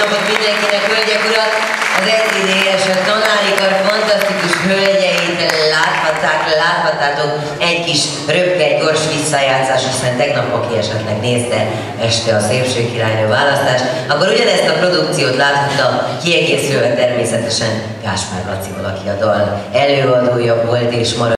napot mindenkinek, hölgyek urat! Az ECD és a tanári kar fantasztikus hölgyeit láthatták, láthatátok egy kis röpke, egy gyors visszajátszás, hiszen tegnap, aki esetleg nézte este a szépség királynő választást, akkor ugyanezt a produkciót láthatta, kiegészülve természetesen Gáspár Lacival, aki a dal előadója volt és marad.